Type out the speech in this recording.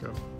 go.